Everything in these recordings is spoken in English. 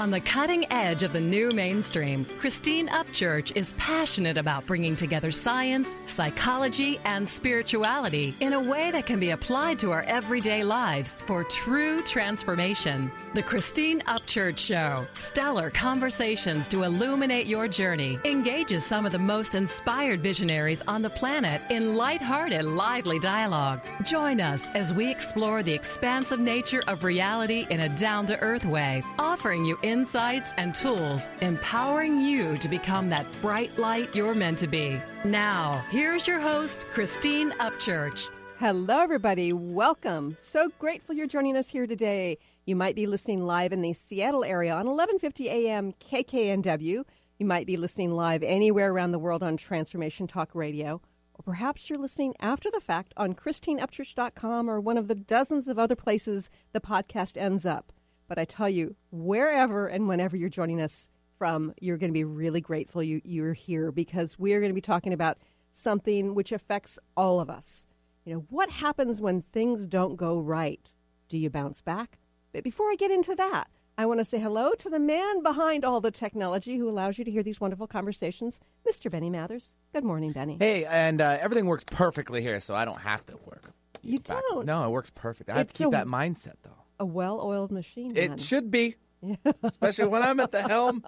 On the cutting edge of the new mainstream, Christine Upchurch is passionate about bringing together science, psychology, and spirituality in a way that can be applied to our everyday lives for true transformation. The Christine Upchurch Show, stellar conversations to illuminate your journey, engages some of the most inspired visionaries on the planet in lighthearted, lively dialogue. Join us as we explore the expansive nature of reality in a down to earth way, offering you insights and tools, empowering you to become that bright light you're meant to be. Now, here's your host, Christine Upchurch. Hello, everybody. Welcome. So grateful you're joining us here today. You might be listening live in the Seattle area on 1150 AM KKNW. You might be listening live anywhere around the world on Transformation Talk Radio. Or perhaps you're listening after the fact on ChristineUpchurch.com or one of the dozens of other places the podcast ends up. But I tell you, wherever and whenever you're joining us from, you're going to be really grateful you, you're here because we are going to be talking about something which affects all of us. You know, what happens when things don't go right? Do you bounce back? But before I get into that, I want to say hello to the man behind all the technology who allows you to hear these wonderful conversations, Mr. Benny Mathers. Good morning, Benny. Hey, and uh, everything works perfectly here, so I don't have to work. You don't? No, it works perfect. I have It's to keep a- that mindset, though. A well-oiled machine. It should be, especially when I'm at the helm.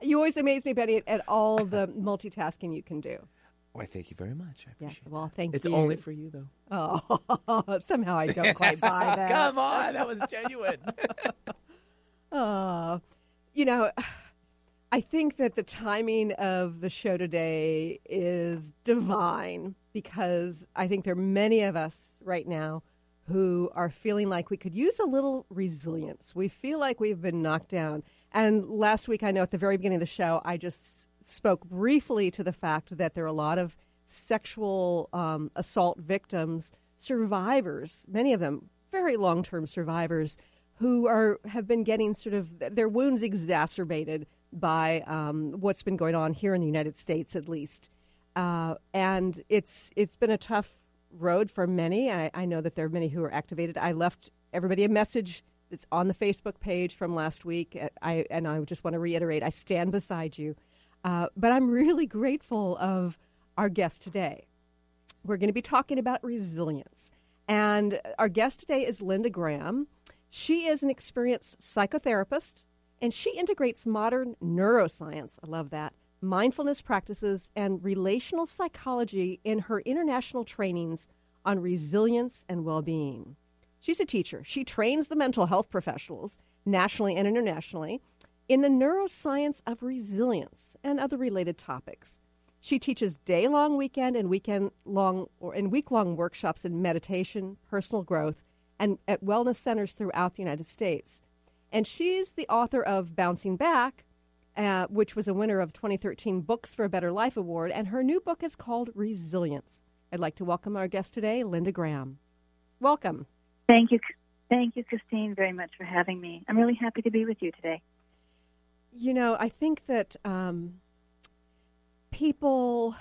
You always amaze me, Betty, at, at all the multitasking you can do. Why, thank you very much. I Yes, appreciate well, it. thank It's you. only for you, though. Oh, somehow I don't quite buy that. Come on, that was genuine. Oh, you know, I think that the timing of the show today is divine because I think there are many of us right now who are feeling like we could use a little resilience. We feel like we've been knocked down. And last week, I know at the very beginning of the show, I just spoke briefly to the fact that there are a lot of sexual um, assault victims, survivors, many of them very long term survivors who are have been getting sort of their wounds exacerbated by um, what's been going on here in the United States, at least. Uh, and it's it's been a tough road for many. I, I know that there are many who are activated. I left everybody a message that's on the Facebook page from last week. Uh, I and I just want to reiterate: I stand beside you. Uh, but I'm really grateful of our guest today. We're going to be talking about resilience. And our guest today is Linda Graham. She is an experienced psychotherapist and she integrates modern neuroscience. I love that. Mindfulness practices and relational psychology in her international trainings on resilience and well being. She's a teacher. She trains the mental health professionals nationally and internationally in the neuroscience of resilience and other related topics. She teaches day long weekend and weekend long or and week long workshops in meditation, personal growth, and at wellness centers throughout the United States. And she's the author of Bouncing Back, uh, which was a winner of 2013 Books for a Better Life Award, and her new book is called Resilience. I'd like to welcome our guest today, Linda Graham. Welcome. Thank you. Thank you, Christine, very much for having me. I'm really happy to be with you today. You know, I think that um, people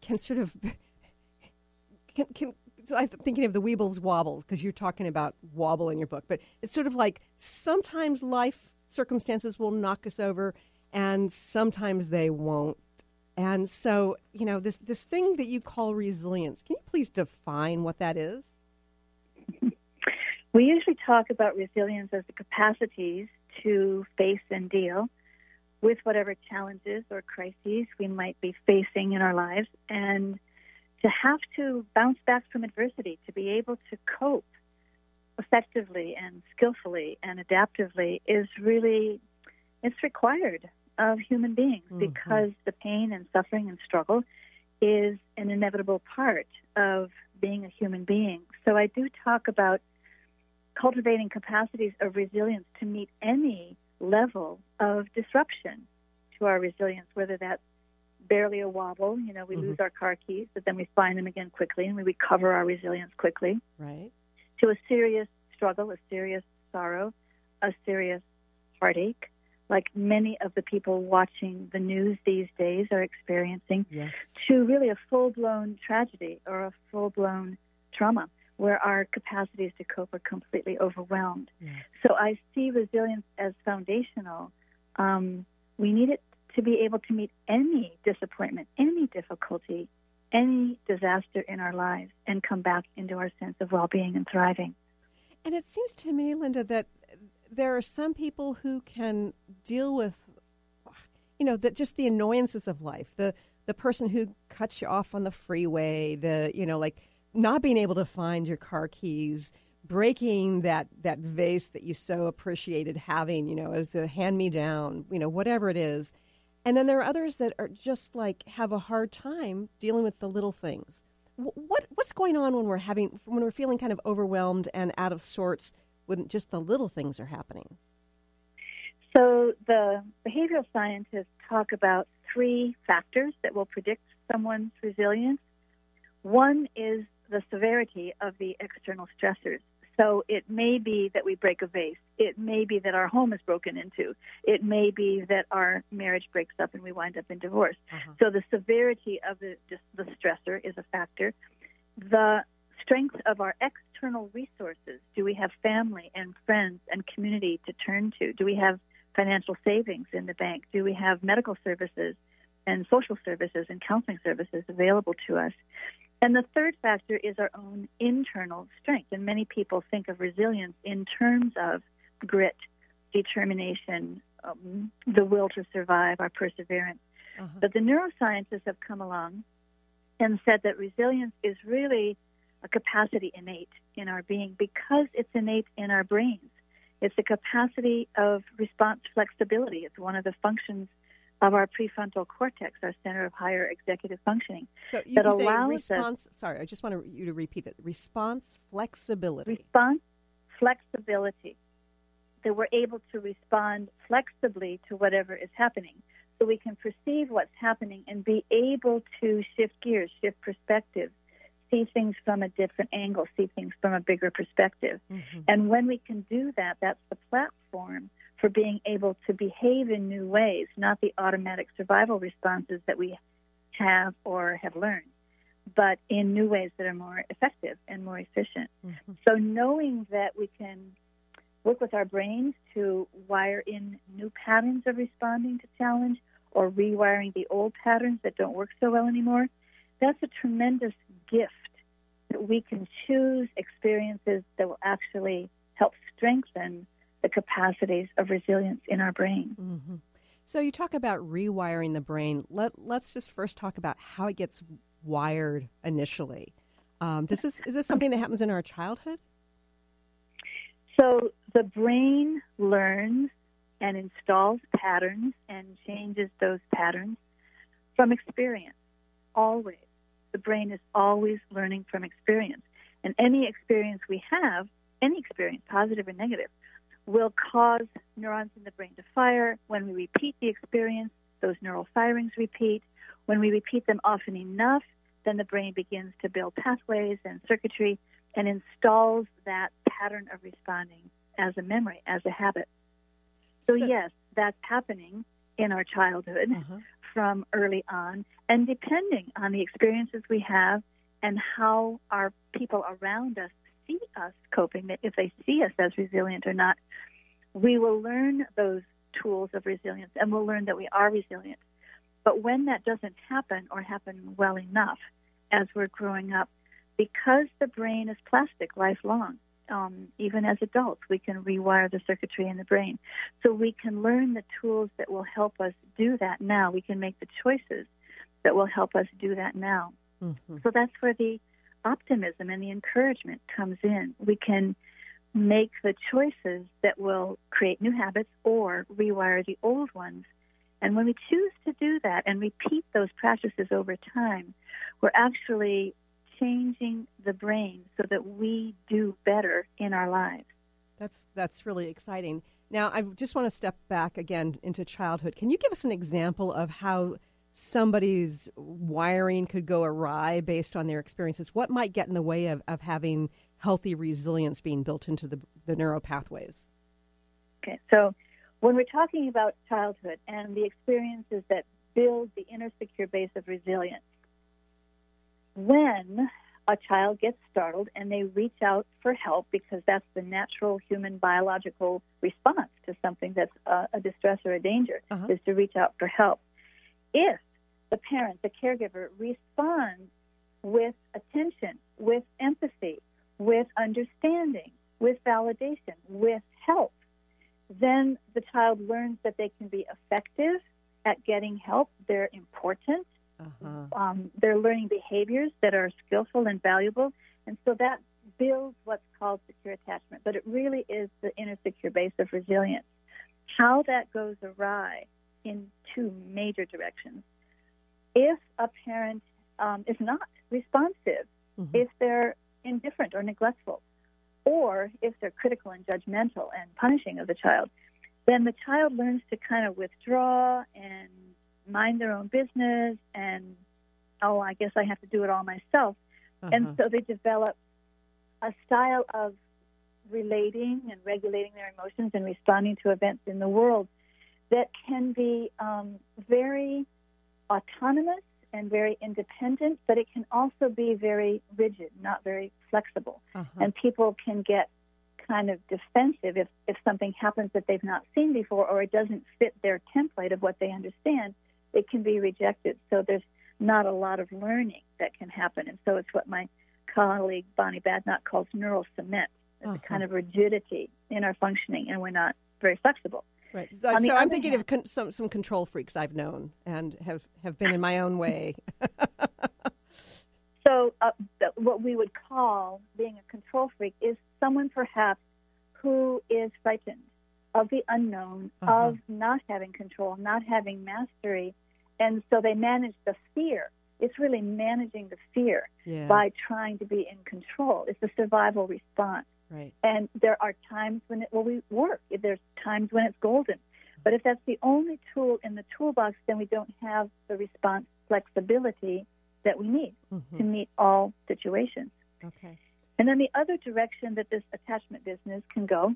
can sort of can, can so I'm thinking of the Weebles wobbles because you're talking about wobble in your book, but it's sort of like sometimes life circumstances will knock us over, and sometimes they won't. And so, you know, this this thing that you call resilience. Can you please define what that is? We usually talk about resilience as the capacities to face and deal with whatever challenges or crises we might be facing in our lives and to have to bounce back from adversity, to be able to cope effectively and skillfully and adaptively is really it's required of human beings Mhm. because the pain and suffering and struggle is an inevitable part of being a human being. So I do talk about cultivating capacities of resilience to meet any level of disruption to our resilience, whether that's barely a wobble, you know, we Mhm. lose our car keys, but then we find them again quickly and we recover our resilience quickly, Right. to a serious struggle, a serious sorrow, a serious heartache, like many of the people watching the news these days are experiencing, Yes. to really a full blown tragedy or a full blown trauma. where our capacities to cope are completely overwhelmed. Yes. So I see resilience as foundational. Um, we need it to be able to meet any disappointment, any difficulty, any disaster in our lives and come back into our sense of well being and thriving. And it seems to me, Linda, that there are some people who can deal with, you know, that just the annoyances of life. The the person who cuts you off on the freeway. The you know, like not being able to find your car keys, breaking that that vase that you so appreciated having. You know, as a hand me down. You know, whatever it is. And then there are others that are just like have a hard time dealing with the little things. What what's going on when we're having when we're feeling kind of overwhelmed and out of sorts when just the little things are happening? So the behavioral scientists talk about three factors that will predict someone's resilience. One is the severity of the external stressors. So it may be that we break a vase. It may be that our home is broken into. It may be that our marriage breaks up and we wind up in divorce. Uh-huh. So the severity of the the stressor is a factor. The strength of our external resources. Do we have family and friends and community to turn to? Do we have financial savings in the bank? Do we have medical services and social services and counseling services available to us? And the third factor is our own internal strength. And many people think of resilience in terms of grit, determination, um, the will to survive, our perseverance. Uh-huh. But the neuroscientists have come along and said that resilience is really a capacity innate in our being because it's innate in our brains. It's a capacity of response flexibility. It's one of the functions of our prefrontal cortex, our center of higher executive functioning. So you, that allows us- response. sorry, I just want to, you to repeat that. Response flexibility. Response flexibility. That we're able to respond flexibly to whatever is happening. So we can perceive what's happening and be able to shift gears, shift perspective, see things from a different angle, see things from a bigger perspective. Mhm. And when we can do that, that's the platform for being able to behave in new ways, not the automatic survival responses that we have or have learned, but in new ways that are more effective and more efficient. Mhm. So knowing that we can work with our brains to wire in new patterns of responding to challenge or rewiring the old patterns that don't work so well anymore, that's a tremendous gift that we can choose experiences that will actually help strengthen the capacities of resilience in our brain. Mhm. So you talk about rewiring the brain. Let Let's just first talk about how it gets wired initially. Um, this is is this something that happens in our childhood? So the brain learns and installs patterns and changes those patterns from experience. Always. The brain is always learning from experience. And any experience we have, any experience, positive or negative, will cause neurons in the brain to fire. When we repeat the experience, those neural firings repeat. When we repeat them often enough, then the brain begins to build pathways and circuitry and installs that pattern of responding as a memory, as a habit. So, So- yes, that's happening in our childhood Uh-huh. from early on. And depending on the experiences we have and how our people around us see us coping, if they see us as resilient or not, we will learn those tools of resilience and we'll learn that we are resilient. But when that doesn't happen or happen well enough as we're growing up, because the brain is plastic lifelong, um, even as adults, we can rewire the circuitry in the brain. So we can learn the tools that will help us do that now. We can make the choices that will help us do that now. Mhm. So that's where the optimism and the encouragement comes in. We can make the choices that will create new habits or rewire the old ones. And when we choose to do that and repeat those practices over time, we're actually changing the brain so that we do better in our lives. That's that's really exciting. Now, I just want to step back again into childhood. Can you give us an example of how somebody's wiring could go awry based on their experiences? What might get in the way of, of having healthy resilience being built into the, the neural pathways? Okay, so when we're talking about childhood and the experiences that build the inner secure base of resilience, when a child gets startled and they reach out for help because that's the natural human biological response to something that's a, a distress or a danger Uh-huh. is to reach out for help. If the parent, the caregiver, responds with attention, with empathy, with understanding, with validation, with help, then the child learns that they can be effective at getting help. They're important. Uh-huh. Um, they're learning behaviors that are skillful and valuable. And so that builds what's called secure attachment. But it really is the inner secure base of resilience. How that goes awry in two major directions. If a parent um, is not responsive, Mhm. if they're indifferent or neglectful, or if they're critical and judgmental and punishing of the child, then the child learns to kind of withdraw and mind their own business and, oh, I guess I have to do it all myself. Uh-huh. And so they develop a style of relating and regulating their emotions and responding to events in the world that can be um, very autonomous and very independent, but it can also be very rigid, not very flexible. Uh-huh. And people can get kind of defensive if, if something happens that they've not seen before or it doesn't fit their template of what they understand, it can be rejected. So there's not a lot of learning that can happen. And so it's what my colleague Bonnie Badenoch calls neural cement. It's Uh-huh. a kind of rigidity in our functioning, and we're not very flexible. Right. So, so I'm thinking hand- of con- some some control freaks I've known and have, have been in my own way. So, uh, what we would call being a control freak is someone perhaps who is frightened of the unknown, Uh-huh. of not having control, not having mastery, and so they manage the fear. It's really managing the fear Yes. by trying to be in control. It's a survival response. Right. And there are times when it will work. There's times when it's golden. But if that's the only tool in the toolbox, then we don't have the response flexibility that we need to Mhm. meet all situations. Okay. And then the other direction that this attachment business can go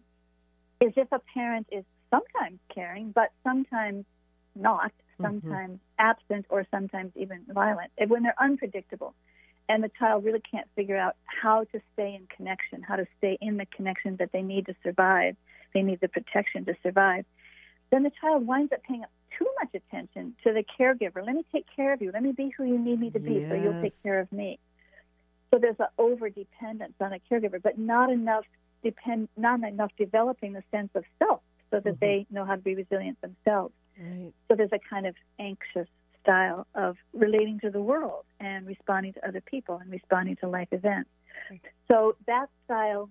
is if a parent is sometimes caring, but sometimes not, Mhm. sometimes absent, or sometimes even violent, when they're unpredictable. And the child really can't figure out how to stay in connection, how to stay in the connection that they need to survive. They need the protection to survive. Then the child winds up paying too much attention to the caregiver. Let me take care of you. Let me be who you need me to be so you'll take care of me. So there's an over dependence on a caregiver, but not enough depend not enough developing the sense of self so that Mhm. they know how to be resilient themselves. Right. So there's a kind of anxious style of relating to the world and responding to other people and responding to life events. Right. So that style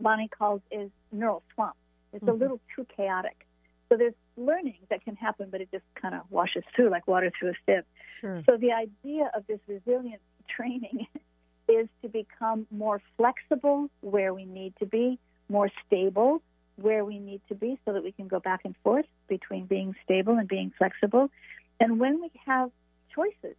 Bonnie calls is neural swamp. It's a Mhm. little too chaotic. So there's learning that can happen, but it just kind of washes through like water through a sieve. Sure. So the idea of this resilience training is to become more flexible where we need to be, more stable where we need to be so that we can go back and forth between being stable and being flexible. And when we have choices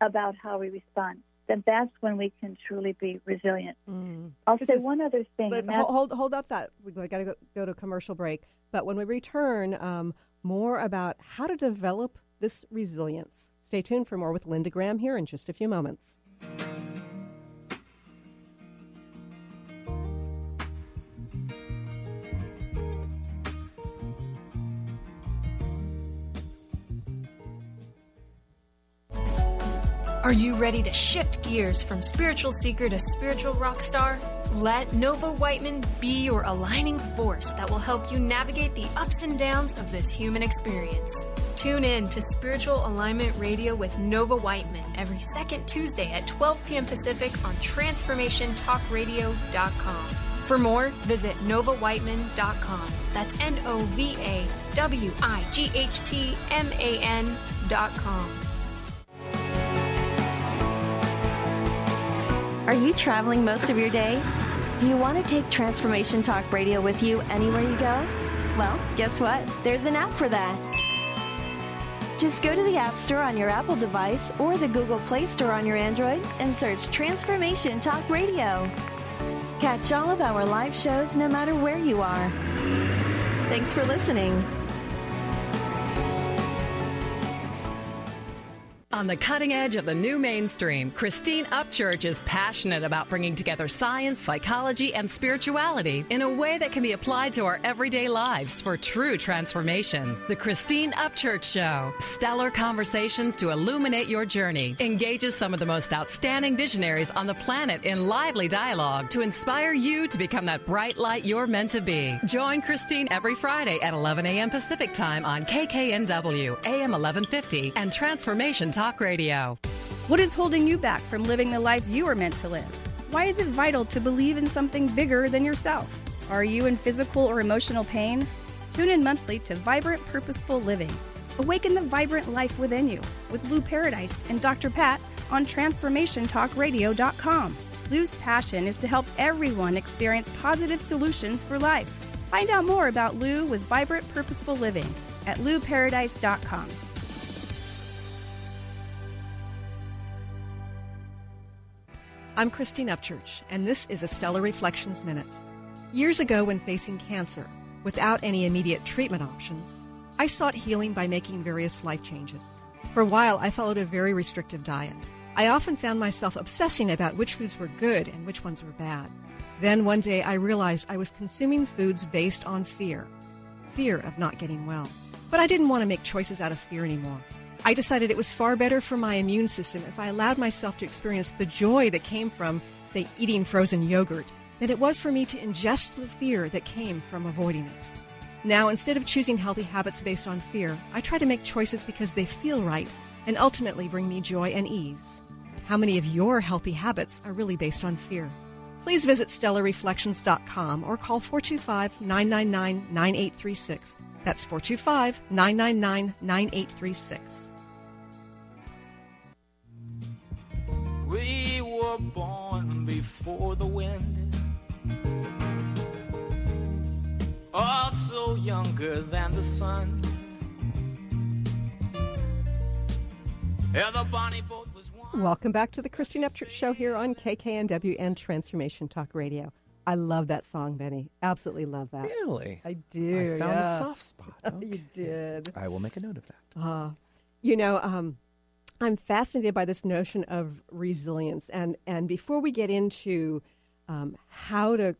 about how we respond, then that's when we can truly be resilient. Mm. I'll This say is- one other thing. But and that's- hold, hold up that We've got to go, go to commercial break. But when we return, um, more about how to develop this resilience. Stay tuned for more with Linda Graham here in just a few moments. Are you ready to shift gears from spiritual seeker to spiritual rock star? Let Nova Wightman be your aligning force that will help you navigate the ups and downs of this human experience. Tune in to Spiritual Alignment Radio with Nova Wightman every second Tuesday at 12 p.m. Pacific on TransformationTalkRadio.com. For more, visit novawightman.com. That's N O V A W I G H T M A N.com. Are you traveling most of your day? Do you want to take Transformation Talk Radio with you anywhere you go? Well, guess what? There's an app for that. Just go to the App Store on your Apple device or the Google Play Store on your Android and search Transformation Talk Radio. Catch all of our live shows no matter where you are. Thanks for listening. On the cutting edge of the new mainstream, Christine Upchurch is passionate about bringing together science, psychology, and spirituality in a way that can be applied to our everyday lives for true transformation. The Christine Upchurch Show, stellar conversations to illuminate your journey, engages some of the most outstanding visionaries on the planet in lively dialogue to inspire you to become that bright light you're meant to be. Join Christine every Friday at 11 a.m. Pacific Time on KKNW, AM 1150, and Transformation Talk Radio. What is holding you back from living the life you are meant to live? Why is it vital to believe in something bigger than yourself? Are you in physical or emotional pain? Tune in monthly to Vibrant Purposeful Living. Awaken the vibrant life within you with Lou Paradise and Dr. Pat on TransformationTalkRadio.com. Lou's passion is to help everyone experience positive solutions for life. Find out more about Lou with Vibrant Purposeful Living at louparadise.com. I'm Christine Upchurch, and this is a Stellar Reflections Minute. Years ago, when facing cancer, without any immediate treatment options, I sought healing by making various life changes. For a while, I followed a very restrictive diet. I often found myself obsessing about which foods were good and which ones were bad. Then one day, I realized I was consuming foods based on fear fear of not getting well. But I didn't want to make choices out of fear anymore. I decided it was far better for my immune system if I allowed myself to experience the joy that came from, say, eating frozen yogurt, than it was for me to ingest the fear that came from avoiding it. Now, instead of choosing healthy habits based on fear, I try to make choices because they feel right and ultimately bring me joy and ease. How many of your healthy habits are really based on fear? Please visit stellarreflections.com or call 425 999 9836. That's 425 999 9836. We were born before the wind, also younger than the sun. Yeah, the bonnie boat was won. Welcome back to the Christine Upchurch Show here on KKNW and Transformation Talk Radio. I love that song, Benny. Absolutely love that. Really? I do. I found yeah. a soft spot. you did. I will make a note of that. Uh, you know, um, I'm fascinated by this notion of resilience. And, and before we get into um, how to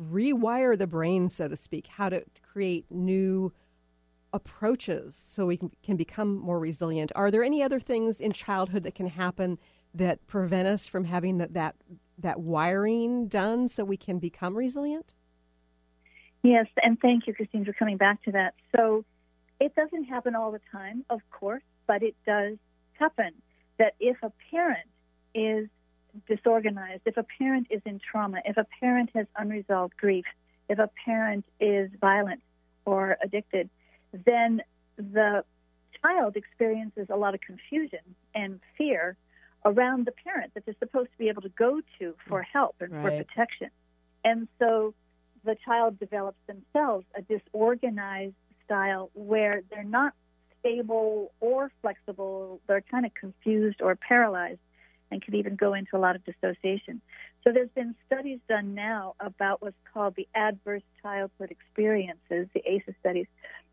rewire the brain, so to speak, how to create new approaches so we can, can become more resilient, are there any other things in childhood that can happen that prevent us from having that, that, that wiring done so we can become resilient? Yes, and thank you, Christine, for coming back to that. So it doesn't happen all the time, of course, but it does happen that if a parent is disorganized, if a parent is in trauma, if a parent has unresolved grief, if a parent is violent or addicted, then the child experiences a lot of confusion and fear around the parent that they're supposed to be able to go to for mm. help and for protection. And so the child develops themselves a disorganized style where they're not stable or flexible. They're kind of confused or paralyzed and can even go into a lot of dissociation. So there's been studies done now about what's called the adverse childhood experiences, the ACEs studies,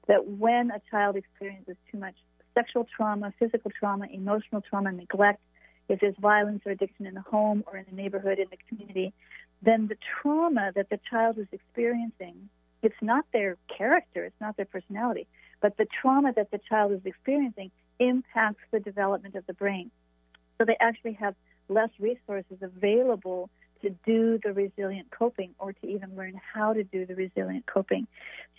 that when a child experiences too much sexual trauma, physical trauma, emotional trauma, neglect, if there's violence or addiction in the home or in the neighborhood, in the community, then the trauma that the child is experiencing, it's not their character, it's not their personality, but the trauma that the child is experiencing impacts the development of the brain. So they actually have less resources available to do the resilient coping or to even learn how to do the resilient coping.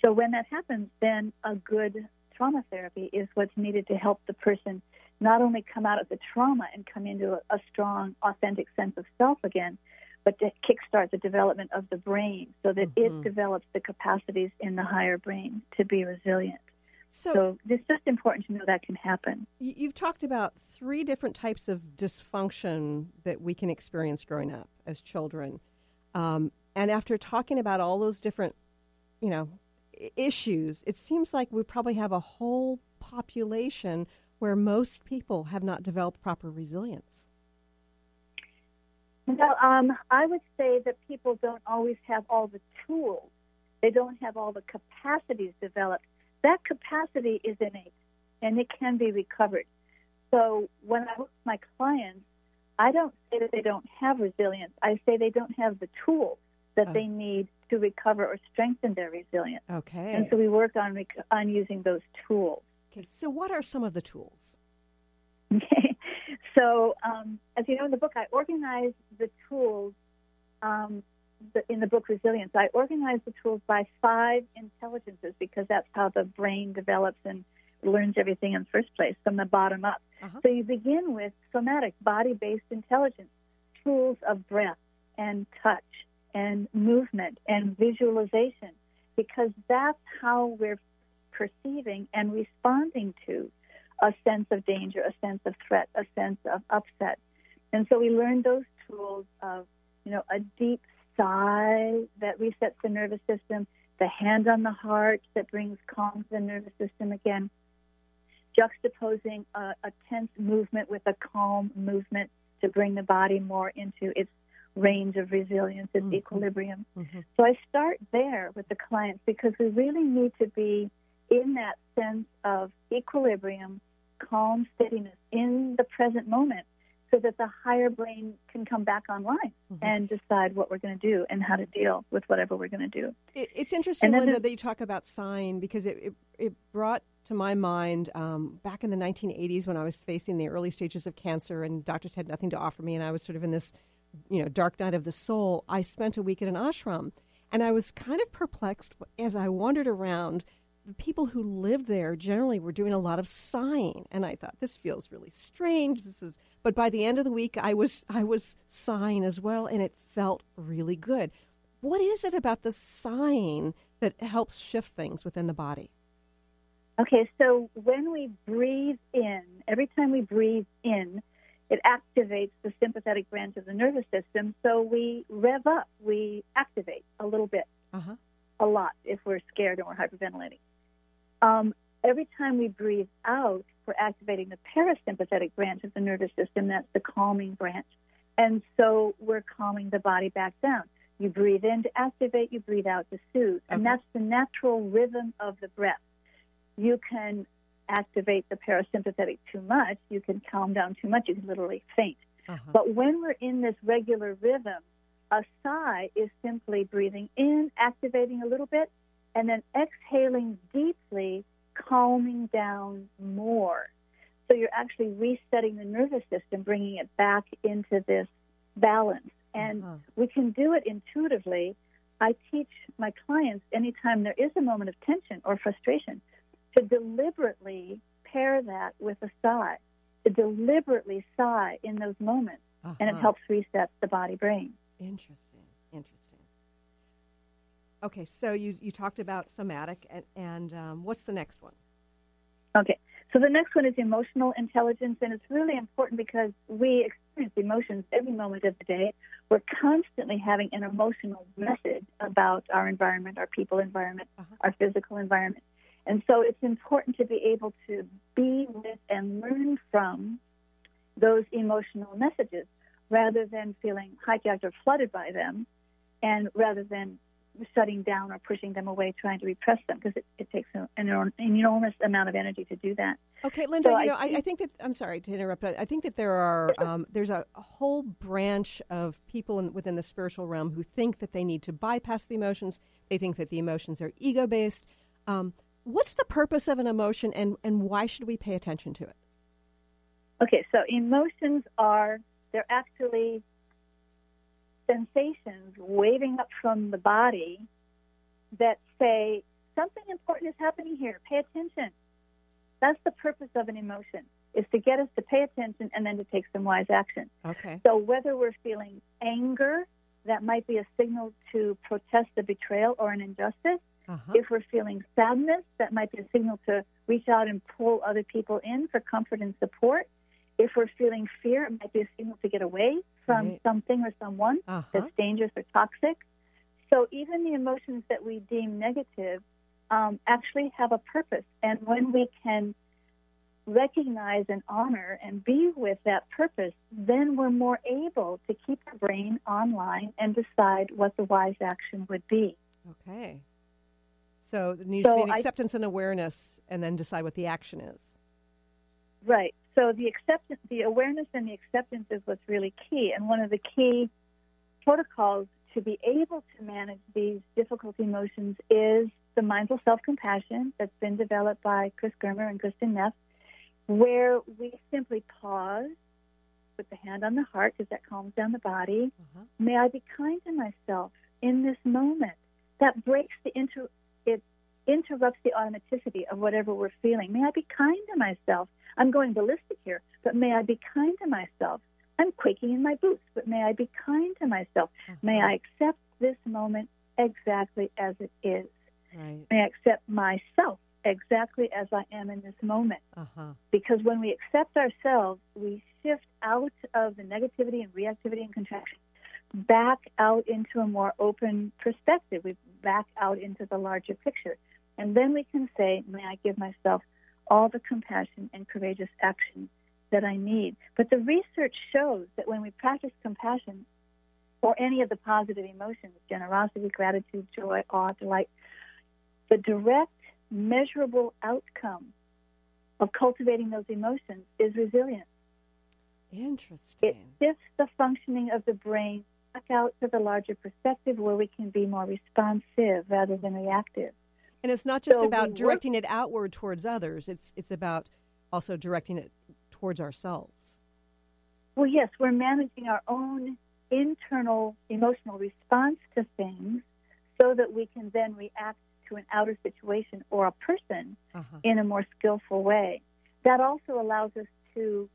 So when that happens, then a good trauma therapy is what's needed to help the person not only come out of the trauma and come into a, a strong, authentic sense of self again, but to kickstart the development of the brain so that it mm-hmm. develops the capacities in the higher brain to be resilient. So, So it's just important to know that can happen. you've talked about three different types of dysfunction that we can experience growing up as children. Um, and after talking about all those different, you know, issues, it seems like we probably have a whole population where most people have not developed proper resilience. Well, um, I would say that people don't always have all the tools. They don't have all the capacities developed. That capacity is innate, and it can be recovered. so when I work with my clients, I don't say that they don't have resilience. I say they don't have the tools that Oh. they need to recover or strengthen their resilience. Okay. And so we work on rec- on using those tools. okay. So, what are some of the tools? Okay. So, um, as you know in the book, I organize the tools um, in the book Resilience. I organize the tools by five intelligences because that's how the brain develops and learns everything in the first place from the bottom up. Uh-huh. So, you begin with somatic, body based intelligence, tools of breath and touch and movement and visualization because that's how we're perceiving and responding to a sense of danger, a sense of threat, a sense of upset. And so we learn those tools of, you know, a deep sigh that resets the nervous system, the hand on the heart that brings calm to the nervous system again, juxtaposing a, a tense movement with a calm movement to bring the body more into its range of resilience, its Mhm. equilibrium. Mhm. So I start there with the clients because we really need to be in that sense of equilibrium, calm steadiness in the present moment so that the higher brain can come back online Mhm. and decide what we're going to do and how to deal with whatever we're going to do. It, it's interesting, Linda, that you talk about sign because it, it, it brought to my mind um, back in the 1980s when I was facing the early stages of cancer and doctors had nothing to offer me and I was sort of in this, you know, dark night of the soul. I spent a week at an ashram and I was kind of perplexed as I wandered around. The people who lived there generally were doing a lot of sighing, and I thought this feels really strange. This is, but by the end of the week, I was I was sighing as well, and it felt really good. What is it about the sighing that helps shift things within the body? Okay, so when we breathe in, every time we breathe in, it activates the sympathetic branch of the nervous system. So we rev up, we activate a little bit, Uh huh. a lot if we're scared and we're hyperventilating. Um, every time we breathe out, we're activating the parasympathetic branch of the nervous system. That's the calming branch. And so we're calming the body back down. You breathe in to activate, you breathe out to soothe. And that's the natural rhythm of the breath. You can activate the parasympathetic too much, you can calm down too much, you can literally faint. Uh-huh. But when we're in this regular rhythm, a sigh is simply breathing in, activating a little bit, and then exhaling deeply, calming down more. So you're actually resetting the nervous system, bringing it back into this balance. And Uh-huh. we can do it intuitively. I teach my clients anytime there is a moment of tension or frustration to deliberately pair that with a sigh, to deliberately sigh in those moments, and it Uh-huh. helps reset the body brain. Interesting. Interesting. Okay, so you you talked about somatic, and, and um, what's the next one? Okay, so the next one is emotional intelligence, and it's really important because we experience emotions every moment of the day. We're constantly having an emotional message about our environment, our people environment, Uh-huh. our physical environment. And so it's important to be able to be with and learn from those emotional messages rather than feeling hijacked or flooded by them, and rather than shutting down or pushing them away, trying to repress them, because it, it takes an, an enormous amount of energy to do that. Okay, Linda. So you I know, I, I think- that I'm sorry to interrupt, but I think that there are um, there's a, a whole branch of people in, within the spiritual realm who think that they need to bypass the emotions. They think that the emotions are ego based. Um, what's the purpose of an emotion, and and why should we pay attention to it? Okay, so emotions are, they're actually sensations waving up from the body that say, something important is happening here, pay attention. That's the purpose of an emotion, is to get us to pay attention and then to take some wise action. Okay. So whether we're feeling anger, that might be a signal to protest a betrayal or an injustice. Uh-huh. If we're feeling sadness, that might be a signal to reach out and pull other people in for comfort and support. If we're feeling fear, it might be a signal to get away from Right. something or someone Uh-huh. that's dangerous or toxic. So even the emotions that we deem negative um, actually have a purpose. And when we can recognize and honor and be with that purpose, then we're more able to keep our brain online and decide what the wise action would be. Okay. So there needs to be an I- acceptance and awareness, and then decide what the action is. Right. So the acceptance, the awareness and the acceptance is what's really key. And one of the key protocols to be able to manage these difficult emotions is the mindful self-compassion that's been developed by Chris Germer and Kristin Neff, where we simply pause, put the hand on the heart because that calms down the body. Uh-huh. May I be kind to myself in this moment. That breaks the inter it interrupts the automaticity of whatever we're feeling. May I be kind to myself. I'm going ballistic here, but may I be kind to myself. I'm quaking in my boots, but may I be kind to myself. May I accept this moment exactly as it is. Right. May I accept myself exactly as I am in this moment. Uh-huh. Because when we accept ourselves, we shift out of the negativity and reactivity and contraction back out into a more open perspective. We back out into the larger picture. And then we can say, May I give myself all the compassion and courageous action that I need. But the research shows that when we practice compassion or any of the positive emotions, generosity, gratitude, joy, awe, delight, the direct, measurable outcome of cultivating those emotions is resilience. Interesting. It shifts the functioning of the brain back out to the larger perspective where we can be more responsive rather than reactive. And it's not just So about directing it outward towards others. It's it's about also directing it towards ourselves. Well, yes, we're managing our own internal emotional response to things so that we can then react to an outer situation or a person Uh-huh. in a more skillful way. That also allows us to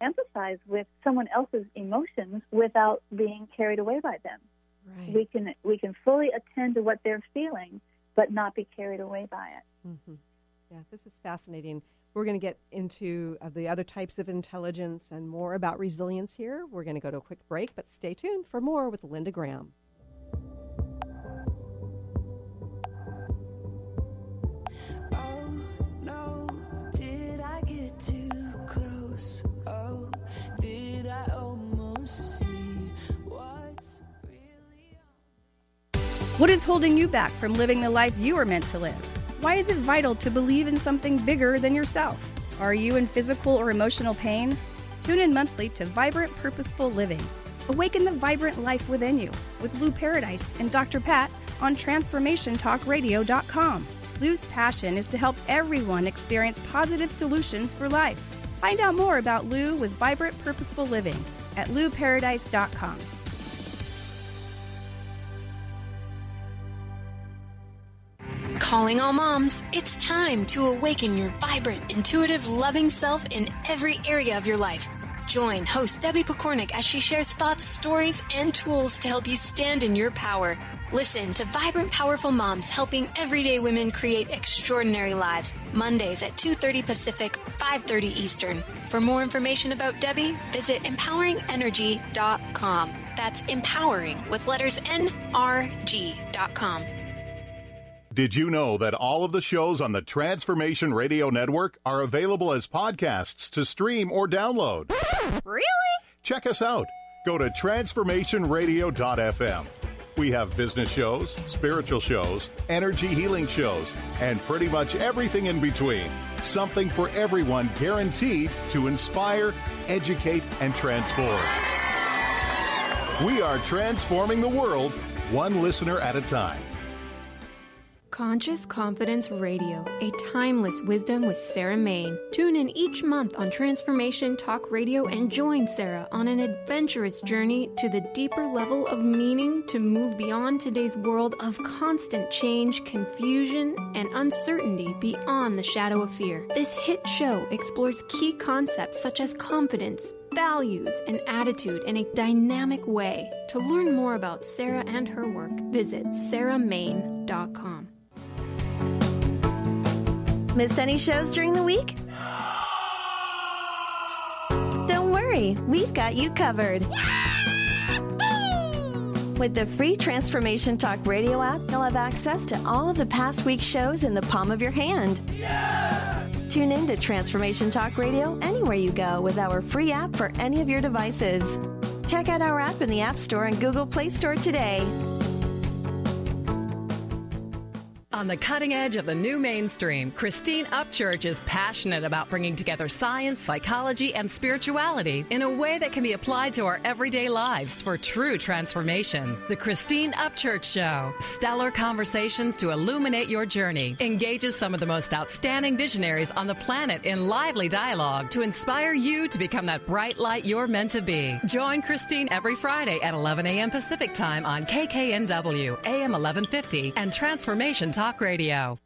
empathize with someone else's emotions without being carried away by them. Right. We can we can fully attend to what they're feeling, but not be carried away by it. hmm Yeah, this is fascinating. We're going to get into uh, the other types of intelligence and more about resilience here. We're going to go to a quick break, but stay tuned for more with Linda Graham. What is holding you back from living the life you are meant to live? Why is it vital to believe in something bigger than yourself? Are you in physical or emotional pain? Tune in monthly to Vibrant Purposeful Living. Awaken the vibrant life within you with Lou Paradise and Dr. Pat on TransformationTalkRadio.com. Lou's passion is to help everyone experience positive solutions for life. Find out more about Lou with Vibrant Purposeful Living at LouParadise.com. Calling all moms, it's time to awaken your vibrant, intuitive, loving self in every area of your life. Join host Debbie Pokornik as she shares thoughts, stories, and tools to help you stand in your power. Listen to Vibrant Powerful Moms helping everyday women create extraordinary lives. Mondays at 2:30 Pacific, 5:30 Eastern. For more information about Debbie, visit empoweringenergy.com. That's empowering with letters N R G.com. Did you know that all of the shows on the Transformation Radio Network are available as podcasts to stream or download? Really? Check us out. Go to transformationradio.fm. We have business shows, spiritual shows, energy healing shows, and pretty much everything in between. Something for everyone guaranteed to inspire, educate, and transform. We are transforming the world one listener at a time. Conscious Confidence Radio, a timeless wisdom with Sarah Main. Tune in each month on Transformation Talk Radio and join Sarah on an adventurous journey to the deeper level of meaning to move beyond today's world of constant change, confusion, and uncertainty beyond the shadow of fear. This hit show explores key concepts such as confidence, values, and attitude in a dynamic way. To learn more about Sarah and her work, visit sarahmain.com. Miss any shows during the week? Don't worry, we've got you covered. With the free Transformation Talk radio app, you'll have access to all of the past week's shows in the palm of your hand. Tune in to Transformation Talk Radio anywhere you go with our free app for any of your devices. Check out our app in the App Store and Google Play Store today. On the cutting edge of the new mainstream, Christine Upchurch is passionate about bringing together science, psychology, and spirituality in a way that can be applied to our everyday lives for true transformation. The Christine Upchurch Show, stellar conversations to illuminate your journey, engages some of the most outstanding visionaries on the planet in lively dialogue to inspire you to become that bright light you're meant to be. Join Christine every Friday at 11 a.m. Pacific Time on KKNW, AM 1150, and Transformation Talk Radio.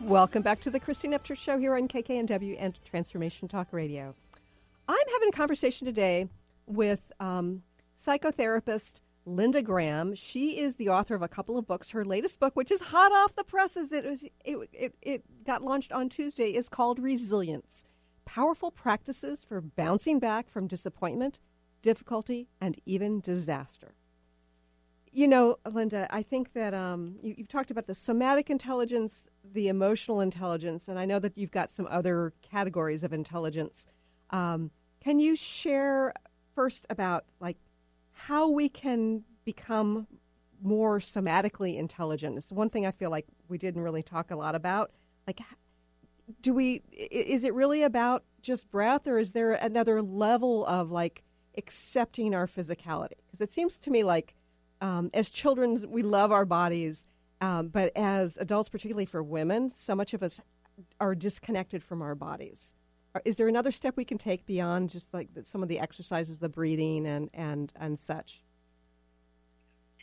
Welcome back to the Christine Upchurch Show here on KKNW and Transformation Talk Radio. I'm having a conversation today with um, psychotherapist Linda Graham. She is the author of a couple of books. Her latest book, which is hot off the presses, it was it, it, it got launched on Tuesday, is called Resilience: Powerful Practices for Bouncing Back from Disappointment, Difficulty, and Even Disaster. You know, Linda, I think that um, you, you've talked about the somatic intelligence, the emotional intelligence, and I know that you've got some other categories of intelligence. Um, can you share first about like how we can become more somatically intelligent? It's one thing I feel like we didn't really talk a lot about. Like, do we? Is it really about just breath, or is there another level of like accepting our physicality? Because it seems to me like um, as children, we love our bodies, um, but as adults, particularly for women, so much of us are disconnected from our bodies. Is there another step we can take beyond just like some of the exercises, the breathing, and and and such?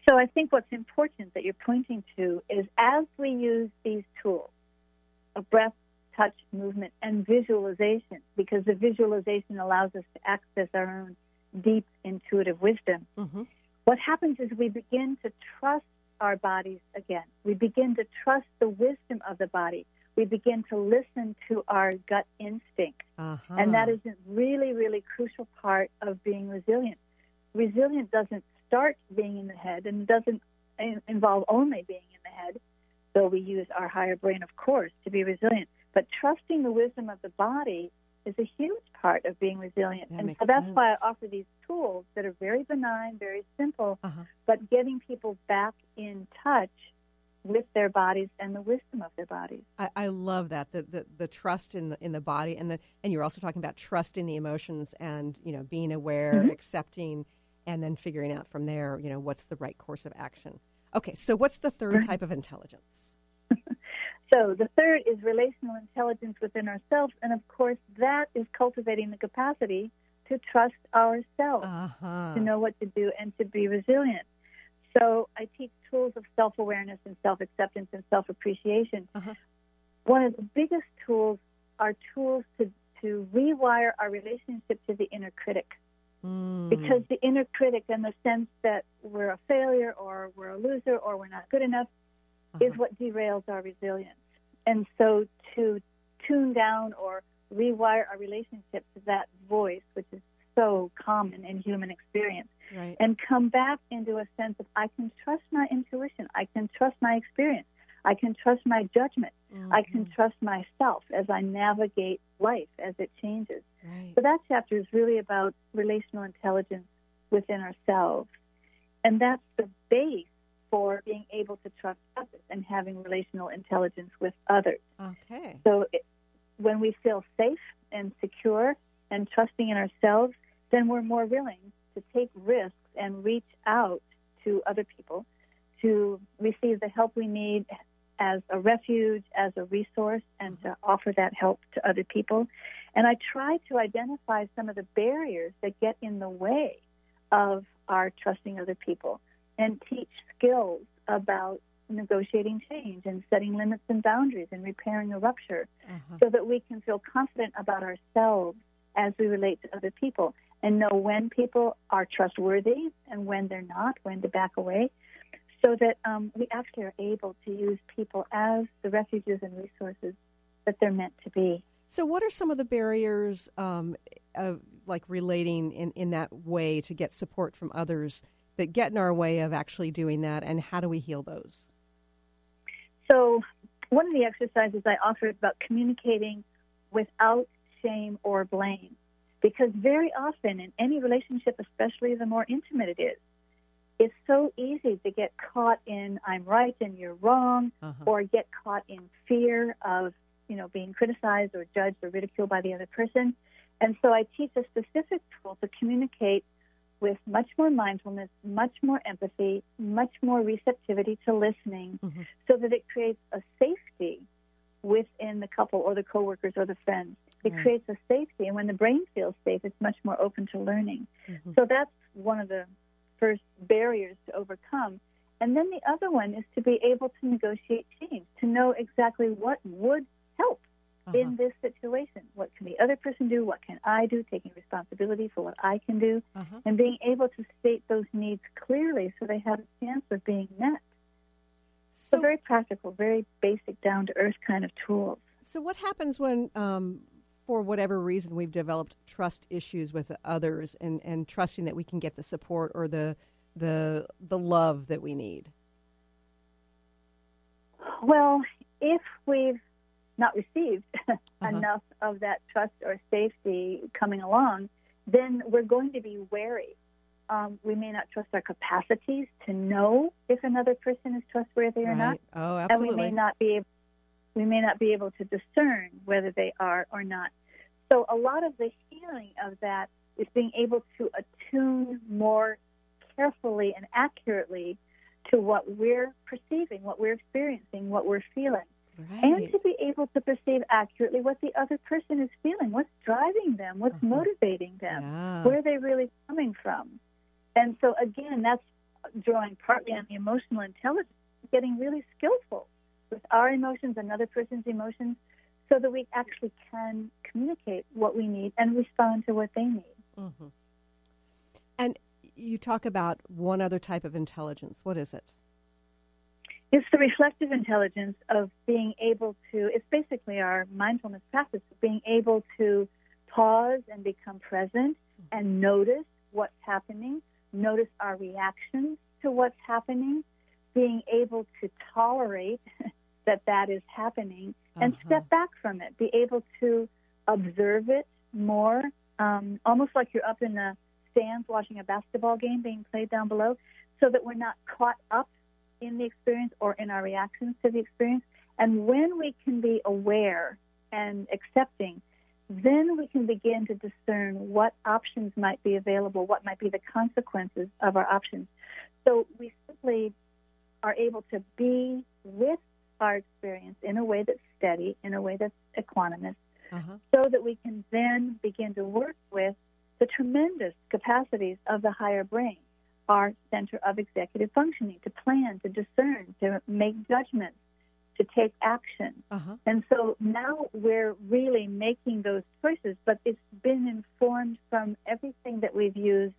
So I think what's important that you're pointing to is as we use these tools of breath, touch, movement, and visualization, because the visualization allows us to access our own deep intuitive wisdom. Mm-hmm. What happens is we begin to trust our bodies again. We begin to trust the wisdom of the body. We begin to listen to our gut instinct. Uh-huh. And that is a really, really crucial part of being resilient. Resilient doesn't start being in the head and doesn't involve only being in the head, though we use our higher brain, of course, to be resilient. But trusting the wisdom of the body is a huge part of being resilient. That and so that's why I offer these tools that are very benign, very simple, Uh-huh. but getting people back in touch with their bodies and the wisdom of their bodies. I, I love that the, the the trust in the in the body and the and you're also talking about trusting the emotions and you know being aware, Mhm. accepting, and then figuring out from there you know what's the right course of action. Okay, so what's the third Right. type of intelligence? So the third is relational intelligence within ourselves, and of course that is cultivating the capacity to trust ourselves, Uh-huh. to know what to do, and to be resilient. So I teach tools of self-awareness and self-acceptance and self-appreciation. Uh-huh. One of the biggest tools are tools to to rewire our relationship to the inner critic. Mm. Because the inner critic and the sense that we're a failure or we're a loser or we're not good enough is what derails our resilience. And so to tune down or rewire our relationship to that voice, which is so common in human experience, right. and come back into a sense of I can trust my intuition, I can trust my experience, I can trust my judgment, I can mm-hmm. trust myself as I navigate life as it changes. Right. So that chapter is really about relational intelligence within ourselves. And that's the base for being able to trust others and having relational intelligence with others. Okay. So it, when we feel safe and secure and trusting in ourselves, then we're more willing to take risks and reach out to other people to receive the help we need as a refuge, as a resource, and to offer that help to other people. And I try to identify some of the barriers that get in the way of our trusting other people and teach skills about negotiating change and setting limits and boundaries and repairing a rupture Uh-huh. so that we can feel confident about ourselves as we relate to other people and know when people are trustworthy and when they're not, when to back away, so that um, we actually are able to use people as the refuges and resources that they're meant to be. So, what are some of the barriers, um, of like relating in, in that way to get support from others that get in our way of actually doing that, and how do we heal those? So one of the exercises I offer is about communicating without shame or blame. Because very often in any relationship, especially the more intimate it is, it's so easy to get caught in I'm right and you're wrong, Uh-huh. or get caught in fear of you know being criticized or judged or ridiculed by the other person. And so I teach a specific tool to communicate with much more mindfulness, much more empathy, much more receptivity to listening, Mm-hmm. so that it creates a safety within the couple or the coworkers or the friends. It Right. creates a safety, and when the brain feels safe, it's much more open to learning. Mm-hmm. So that's one of the first barriers to overcome. And then the other one is to be able to negotiate change, to know exactly what would help Uh-huh. in this situation. What can the other person do? What can I do? Taking responsibility for what I can do, Uh-huh. and being able to state those needs clearly so they have a chance of being met. So, very practical, very basic, down to earth kind of tools. So, what happens when, um, for whatever reason, we've developed trust issues with others, and, and trusting that we can get the support or the the the love that we need? Well, if we've not received Uh-huh. enough of that trust or safety coming along, then we're going to be wary. Um, we may not trust our capacities to know if another person is trustworthy or not, Right. Oh, and we may not be able, we may not be able to discern whether they are or not. So a lot of the healing of that is being able to attune more carefully and accurately to what we're perceiving, what we're experiencing, what we're feeling. And to be able to perceive accurately what the other person is feeling, what's driving them, what's uh-huh. motivating them, Yeah. where are they really coming from. And so, again, that's drawing partly on the emotional intelligence, getting really skillful with our emotions, another person's emotions, so that we actually can communicate what we need and respond to what they need. Mhm. And you talk about one other type of intelligence. What is it? It's the reflective intelligence of being able to, it's basically our mindfulness practice being able to pause and become present and notice what's happening, notice our reactions to what's happening, being able to tolerate that that is happening and Uh-huh. step back from it, be able to observe it more, um, almost like you're up in the stands watching a basketball game being played down below, so that we're not caught up in the experience or in our reactions to the experience. And when we can be aware and accepting, then we can begin to discern what options might be available, what might be the consequences of our options. So we simply are able to be with our experience in a way that's steady, in a way that's equanimous, Uh-huh. so that we can then begin to work with the tremendous capacities of the higher brain, our center of executive functioning, to plan, to discern, to make judgments, to take action. Uh-huh. And so now we're really making those choices, but it's been informed from everything that we've used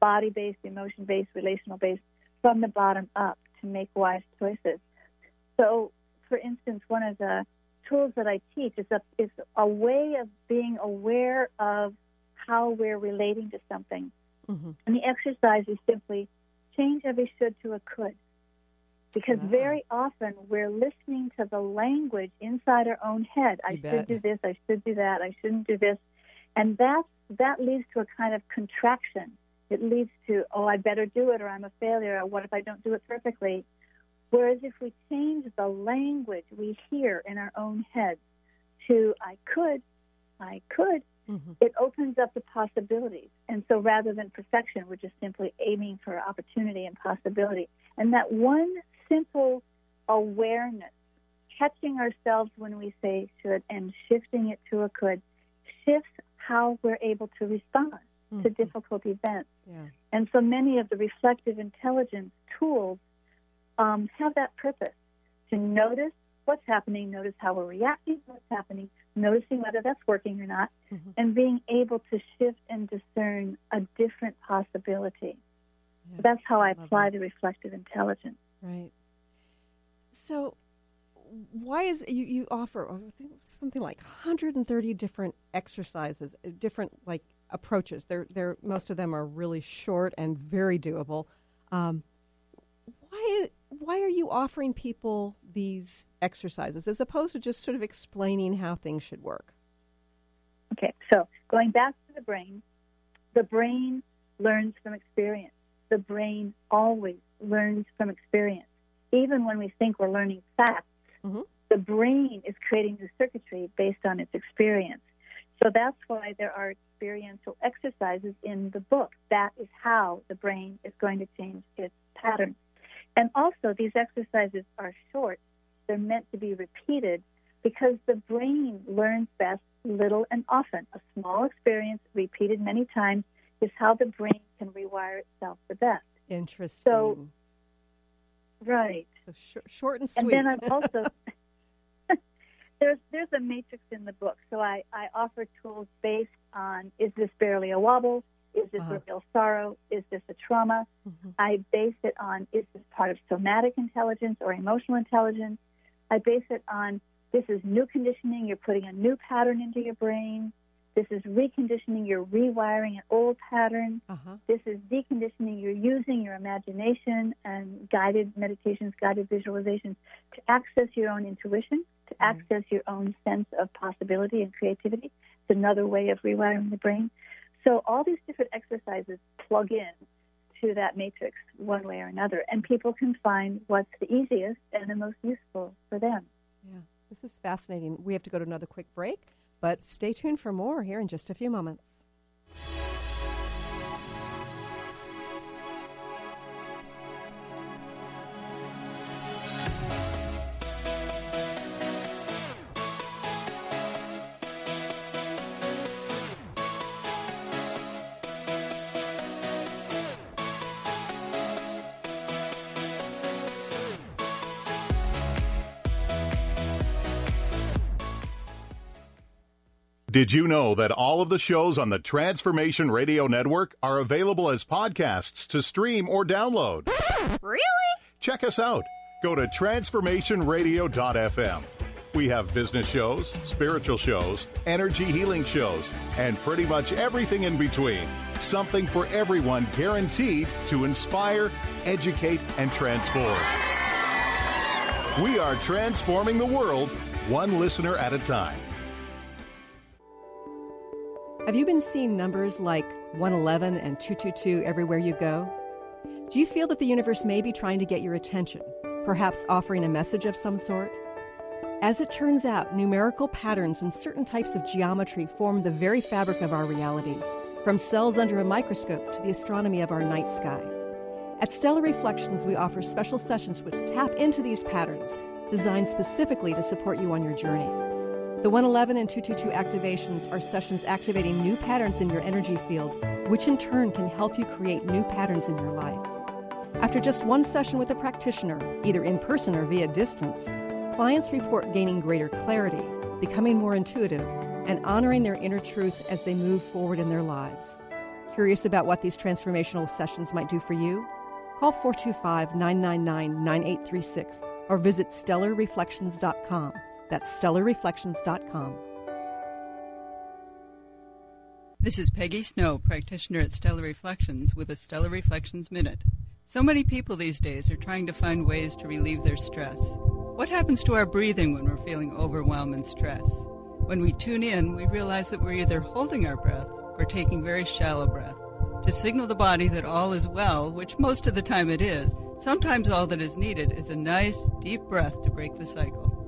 body based, emotion based, relational based, from the bottom up to make wise choices. So, for instance, one of the tools that I teach is a, is a way of being aware of how we're relating to something. Mhm. And the exercise is simply change every should to a could. Because Ah. very often we're listening to the language inside our own head. I You should bet. do this, I should do that, I shouldn't do this. And that that leads to a kind of contraction. It leads to, oh, I better do it or I'm a failure, or what if I don't do it perfectly? Whereas if we change the language we hear in our own heads to I could, I could, Mhm. it opens up the possibilities. And so rather than perfection, we're just simply aiming for opportunity and possibility. And that one simple awareness, catching ourselves when we say should and shifting it to a could, shifts how we're able to respond to Mhm. difficult events. Yeah. And so many of the reflective intelligence tools um, have that purpose to notice what's happening, notice how we're reacting to what's happening, noticing whether that's working or not, Mhm. and being able to shift and discern a different possibility. Yeah. That's how I Love apply that. the reflective intelligence. Right. So, why is you, you offer I something like 130 different exercises, uh, different like approaches? They're they're most of them are really short and very doable. Um, why are you offering people these exercises as opposed to just sort of explaining how things should work? Okay, so going back to the brain, the brain learns from experience. The brain always learns from experience. Even when we think we're learning facts, Mhm. the brain is creating new circuitry based on its experience. So that's why there are experiential exercises in the book. That is how the brain is going to change its pattern. And also, these exercises are short. They're meant to be repeated because the brain learns best little and often. A small experience repeated many times is how the brain can rewire itself the best. Interesting. So, right. So sh- short and sweet. And then I've also there's there's a matrix in the book. So I, I offer tools based on is this barely a wobble? Is this Uh-huh. a real sorrow? Is this a trauma? Mhm. I base it on is this part of somatic intelligence or emotional intelligence? I base it on this is new conditioning, you're putting a new pattern into your brain. This is reconditioning, you're rewiring an old pattern. Uh-huh. This is deconditioning, you're using your imagination and guided meditations, guided visualizations to access your own intuition, to access your own sense of possibility and creativity. It's another way of rewiring the brain. So all these different exercises plug in to that matrix one way or another, and people can find what's the easiest and the most useful for them. Yeah, this is fascinating. We have to go to another quick break, but stay tuned for more here in just a few moments. Did you know that all of the shows on the Transformation Radio Network are available as podcasts to stream or download? Really? Check us out. Go to transformationradio.fm. We have business shows, spiritual shows, energy healing shows, and pretty much everything in between. Something for everyone guaranteed to inspire, educate, and transform. We are transforming the world one listener at a time. Have you been seeing numbers like 111 and 222 everywhere you go? Do you feel that the universe may be trying to get your attention, perhaps offering a message of some sort? As it turns out, numerical patterns and certain types of geometry form the very fabric of our reality, from cells under a microscope to the astronomy of our night sky. At Stellar Reflections, we offer special sessions which tap into these patterns, designed specifically to support you on your journey. The 111 and 222 activations are sessions activating new patterns in your energy field, which in turn can help you create new patterns in your life. After just one session with a practitioner, either in person or via distance, clients report gaining greater clarity, becoming more intuitive, and honoring their inner truth as they move forward in their lives. Curious about what these transformational sessions might do for you? Call 425 999 9836 or visit stellarreflections.com. That's stellarreflections.com. This is Peggy Snow, practitioner at Stellar Reflections, with a Stellar Reflections Minute. So many people these days are trying to find ways to relieve their stress. What happens to our breathing when we're feeling overwhelm and stress? When we tune in, we realize that we're either holding our breath or taking very shallow breath. To signal the body that all is well, which most of the time it is, sometimes all that is needed is a nice, deep breath to break the cycle.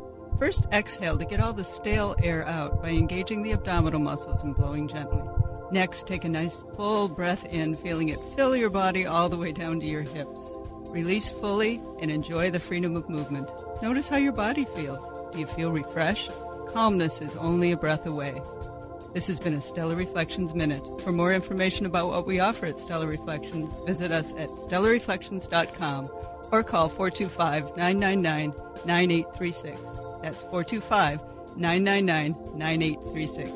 First, exhale to get all the stale air out by engaging the abdominal muscles and blowing gently. Next, take a nice full breath in, feeling it fill your body all the way down to your hips. Release fully and enjoy the freedom of movement. Notice how your body feels. Do you feel refreshed? Calmness is only a breath away. This has been a Stellar Reflections Minute. For more information about what we offer at Stellar Reflections, visit us at stellarreflections.com or call 425 999 9836. That's 425 999 9836.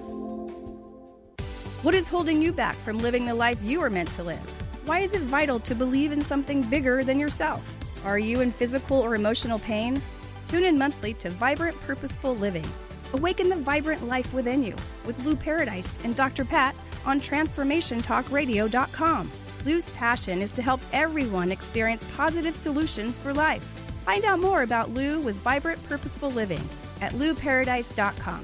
What is holding you back from living the life you are meant to live? Why is it vital to believe in something bigger than yourself? Are you in physical or emotional pain? Tune in monthly to Vibrant Purposeful Living. Awaken the vibrant life within you with Lou Paradise and Dr. Pat on TransformationTalkRadio.com. Lou's passion is to help everyone experience positive solutions for life. Find out more about Lou with Vibrant Purposeful Living at louparadise.com.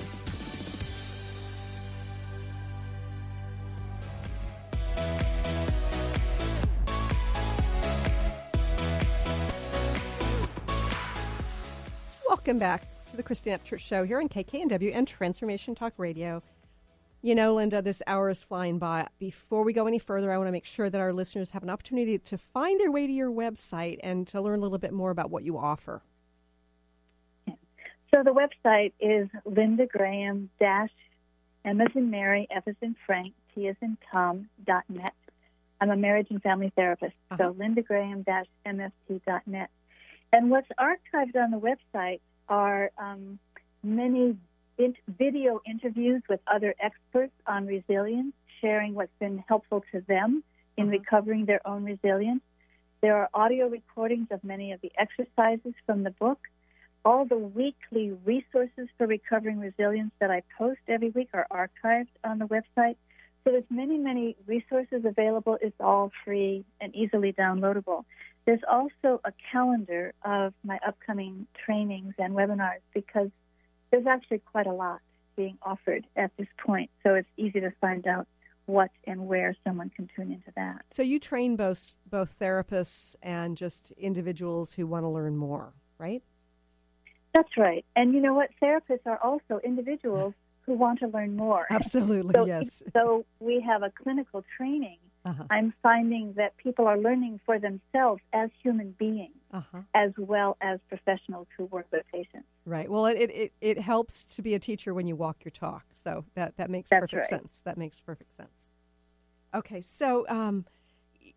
Welcome back to the Christine Upchurch Show here on KKNW and Transformation Talk Radio. You know, Linda, this hour is flying by. Before we go any further, I want to make sure that our listeners have an opportunity to find their way to your website and to learn a little bit more about what you offer. So the website is Linda Graham dash M as in Mary, F as in Frank, T as in Tom dot net. I'm a marriage and family therapist. So Linda Graham dash MFT dot net. And what's archived on the website are um, many in- video interviews with other experts on resilience, sharing what's been helpful to them in mm-hmm. recovering their own resilience. There are audio recordings of many of the exercises from the book. All the weekly resources for recovering resilience that I post every week are archived on the website. So there's many, many resources available. It's all free and easily downloadable. There's also a calendar of my upcoming trainings and webinars because there's actually quite a lot being offered at this point. So it's easy to find out what and where someone can tune into that. So you train both both therapists and just individuals who want to learn more, right? That's right. And you know what? Therapists are also individuals who want to learn more. Absolutely, so, yes. So we have a clinical training. Uh-huh. I'm finding that people are learning for themselves as human beings, Uh-huh. as well as professionals who work with patients. Right. Well, it, it, it helps to be a teacher when you walk your talk. So that, that makes That's perfect right. sense. That makes perfect sense. Okay. So um,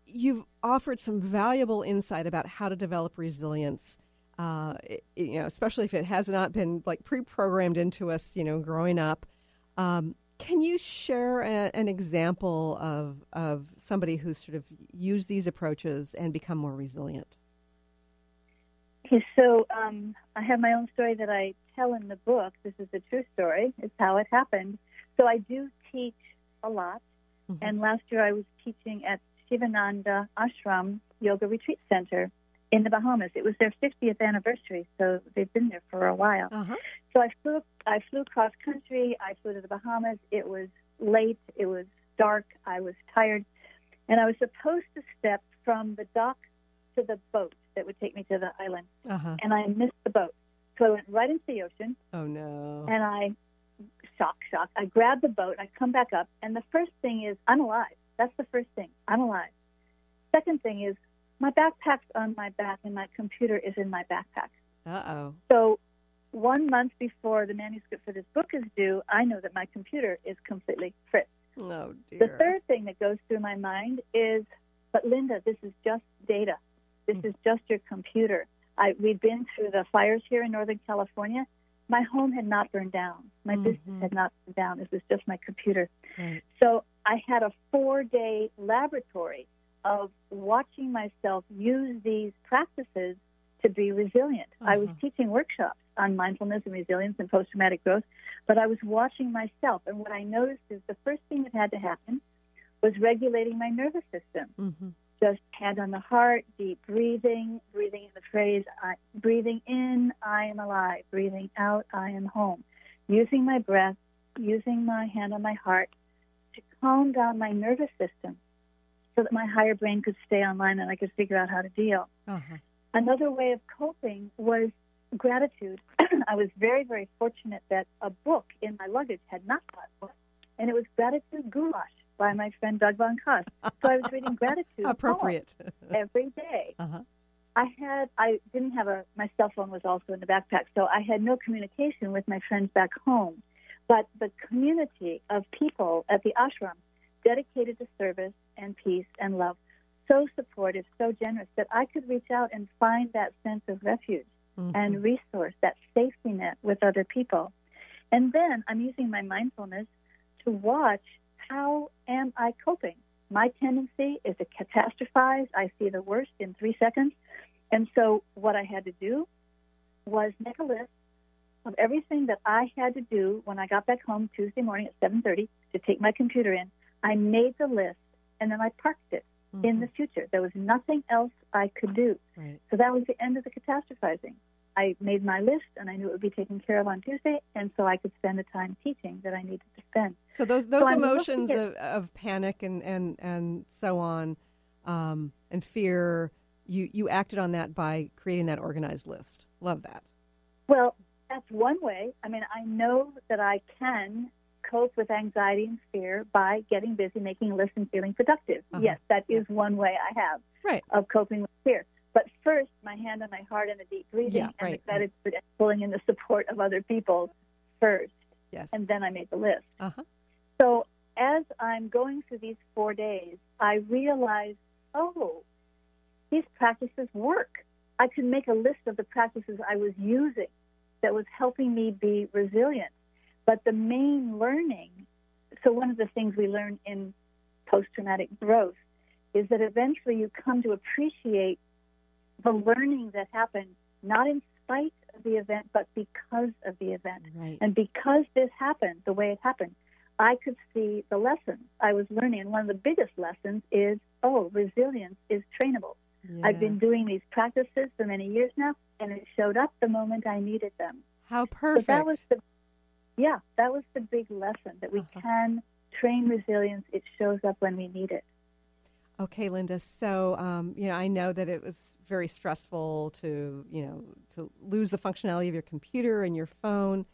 you've offered some valuable insight about how to develop resilience. Uh, it- you know, especially if it has not been like pre-programmed into us, you know, growing up. Um, can you share a, an example of of somebody who sort of used these approaches and become more resilient? Okay, so um, I have my own story that I tell in the book. This is a true story. It's how it happened. So I do teach a lot. And last year I was teaching at Shivananda Ashram Yoga Retreat Center in the Bahamas. It was their 50th anniversary, so they've been there for a while. So I flew I flew cross country. I flew to the Bahamas. It was late. It was dark. I was tired, and I was supposed to step from the dock to the boat that would take me to the island, Uh-huh. and I missed the boat. So I went right into the ocean, Oh no. and I shock, shock. I grab the boat. I come back up, and the first thing is I'm alive. That's the first thing. I'm alive. Second thing is my backpack's on my back, and my computer is in my backpack. Uh oh. So one month before the manuscript for this book is due, I know that my computer is completely fritzed. Oh dear. The third thing that goes through my mind is, but Linda, this is just data. This is just your computer. I, we've been through the fires here in Northern California. My home had not burned down. My business had not burned down. This was just my computer. Right. So I had a four day laboratory of watching myself use these practices to be resilient. I was teaching workshops on mindfulness and resilience and post traumatic growth, but I was watching myself. And what I noticed is the first thing that had to happen was regulating my nervous system. Mm-hmm. Just hand on the heart, deep breathing, breathing in the phrase, I, breathing in, I am alive, breathing out, I am home. Using my breath, using my hand on my heart to calm down my nervous system so that my higher brain could stay online and I could figure out how to deal. Uh-huh. Another way of coping was gratitude. I was very, very fortunate that a book in my luggage had not got one, and it was Gratitude Goulash by my friend Doug Von Koss. So I was reading gratitude Appropriate. every day. Uh-huh. I had I didn't have a my cell phone was also in the backpack, so I had no communication with my friends back home. But the community of people at the ashram dedicated to service and peace and love, so supportive, so generous that I could reach out and find that sense of refuge and resource, that safety net with other people. And then I'm using my mindfulness to watch how am I coping. My tendency is to catastrophize. I see the worst in three seconds. And so what I had to do was make a list of everything that I had to do when I got back home Tuesday morning at 7:30 to take my computer in. I made the list and then I parked it in mm-hmm. the future. There was nothing else I could do. Right. So that was the end of the catastrophizing. I made my list and I knew it would be taken care of on Tuesday, and so I could spend the time teaching that I needed to spend. So those those I'm emotions of, of panic and, and, and so on, um, and fear, you, you acted on that by creating that organized list. Love that. Well, that's one way. I mean, I know that I can cope with anxiety and fear by getting busy, making lists, and feeling productive. Uh-huh. Yes, that is one way I have Right. of coping with fear. But first, my hand on my heart and the deep breathing Yeah, and right, the gratitude and pulling in the support of other people first. Yes. And then I made the list. Uh-huh. So as I'm going through these four days, I realized, oh, these practices work. I could make a list of the practices I was using that was helping me be resilient. But the main learning, so one of the things we learn in post traumatic growth is that eventually you come to appreciate the learning that happened, not in spite of the event, but because of the event. Right. And because this happened the way it happened, I could see the lessons I was learning. And one of the biggest lessons is oh, resilience is trainable. I've been doing these practices for many years now, and it showed up the moment I needed them. How So perfect. that was the, yeah, that was the big lesson that we Uh-huh. can train resilience. It shows up when we need it. Okay, Linda. So, um, you know, I know that it was very stressful to, you know, to lose the functionality of your computer and your phone.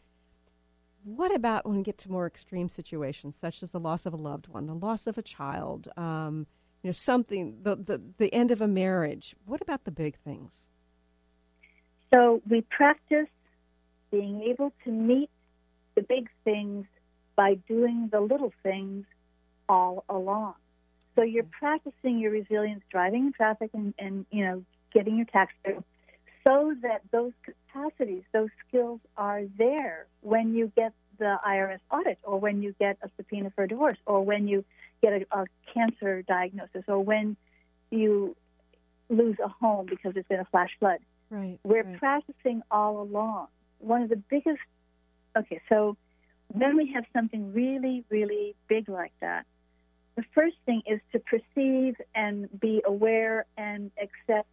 What about when we get to more extreme situations, such as the loss of a loved one, the loss of a child, um, you know, something, the, the, the end of a marriage? What about the big things? So we practice being able to meet the big things by doing the little things all along. So you're practicing your resilience, driving in traffic, and, and you know getting your tax so that those capacities, those skills are there when you get the IRS audit, or when you get a subpoena for a divorce, or when you get a, a cancer diagnosis, or when you lose a home because there's been a flash flood. Right. We're right. practicing all along. One of the biggest, okay, so when we have something really, really big like that, the first thing is to perceive and be aware and accept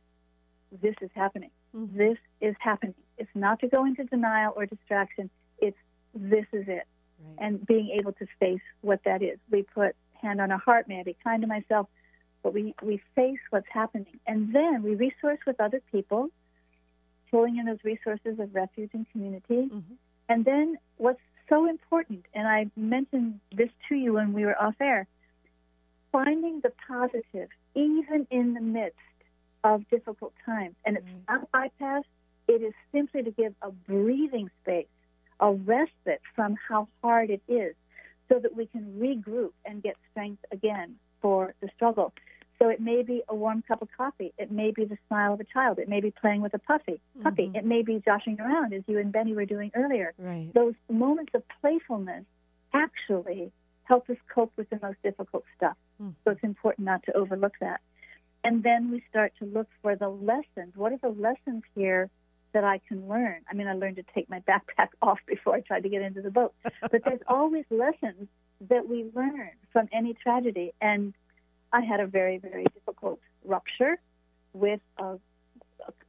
this is happening. Mhm. This is happening. It's not to go into denial or distraction. It's this is it. Right. And being able to face what that is. We put hand on our heart, may I be kind to myself, but we, we face what's happening. And then we resource with other people, pulling in those resources of refuge and community. Mhm. And then what's so important, and I mentioned this to you when we were off air, finding the positive, even in the midst of difficult times. And it's mm-hmm. not bypass, it is simply to give a breathing space, a respite from how hard it is, so that we can regroup and get strength again for the struggle. So it may be a warm cup of coffee. It may be the smile of a child. It may be playing with a puppy. Puppy. It may be joshing around, as you and Benny were doing earlier. Right. Those moments of playfulness actually help us cope with the most difficult stuff. Mhm. So it's important not to overlook that. And then we start to look for the lessons. What are the lessons here that I can learn? I mean, I learned to take my backpack off before I tried to get into the boat. but there's always lessons that we learn from any tragedy. And I had a very, very difficult rupture with a,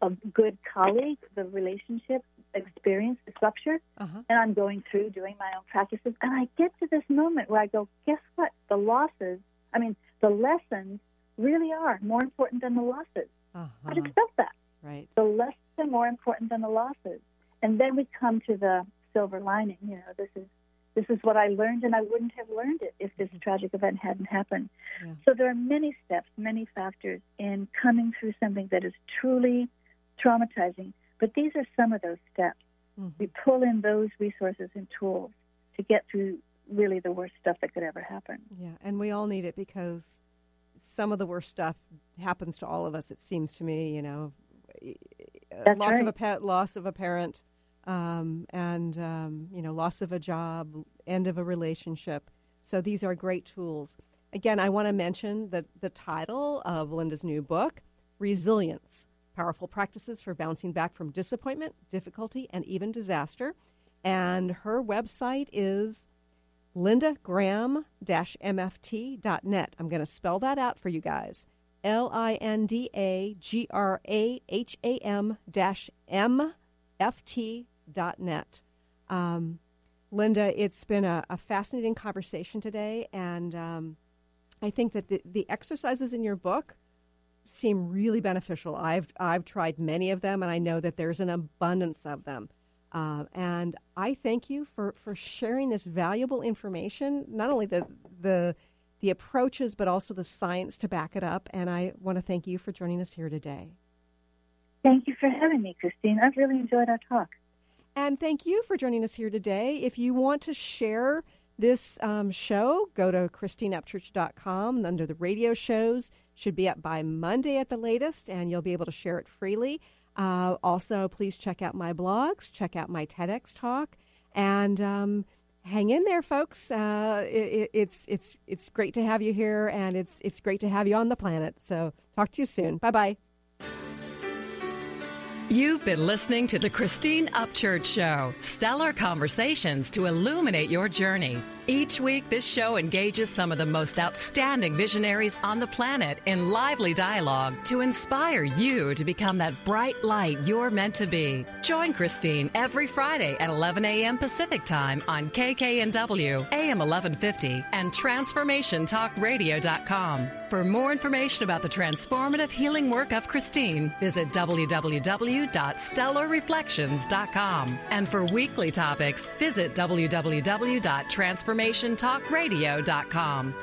a, a good colleague. The relationship experienced this rupture Uh-huh. and I'm going through doing my own practices, and I get to this moment where I go, guess what? The losses, I mean, the lessons really are more important than the losses. Uh-huh. I'd accept that. Right. The lessons are more important than the losses, and then we come to the silver lining. You know, this is this is what I learned, and I wouldn't have learned it if this tragic event hadn't happened. Yeah. So there are many steps, many factors in coming through something that is truly traumatizing. But these are some of those steps. Mhm. We pull in those resources and tools to get through really the worst stuff that could ever happen. Yeah, and we all need it because some of the worst stuff happens to all of us. It seems to me, you know, That's loss of a pet, loss of a parent, um, and um, you know, loss of a job, end of a relationship. So these are great tools. Again, I want to mention that the title of Linda's new book, Resilience: Powerful Practices for Bouncing Back from Disappointment, Difficulty, and Even Disaster. And her website is lindagraham-mft.net. I'm going to spell that out for you guys. L I N D A G R A H A M dash M F T dot net. Um, Linda, it's been a, a fascinating conversation today, and um, I think that the, the exercises in your book seem really beneficial. I've I've tried many of them, and I know that there's an abundance of them. Uh, and I thank you for, for sharing this valuable information. Not only the the the approaches, but also the science to back it up. And I want to thank you for joining us here today. Thank you for having me, Christine. I've really enjoyed our talk. And thank you for joining us here today. If you want to share this um, show, go to ChristineUpchurch.com under the radio shows. Should be up by Monday at the latest, and you'll be able to share it freely. Uh, also, please check out my blogs, check out my TEDx talk, and um, hang in there, folks. Uh, it, it's it's it's great to have you here, and it's it's great to have you on the planet. So, talk to you soon. Bye bye. You've been listening to the Christine Upchurch Show, stellar conversations to illuminate your journey. Each week, this show engages some of the most outstanding visionaries on the planet in lively dialogue to inspire you to become that bright light you're meant to be. Join Christine every Friday at 11 a.m. Pacific Time on KKNW, AM 1150, and TransformationTalkRadio.com. For more information about the transformative healing work of Christine, visit www.stellarreflections.com. And for weekly topics, visit www.transformationtalkradio.com. InformationTalkRadio.com.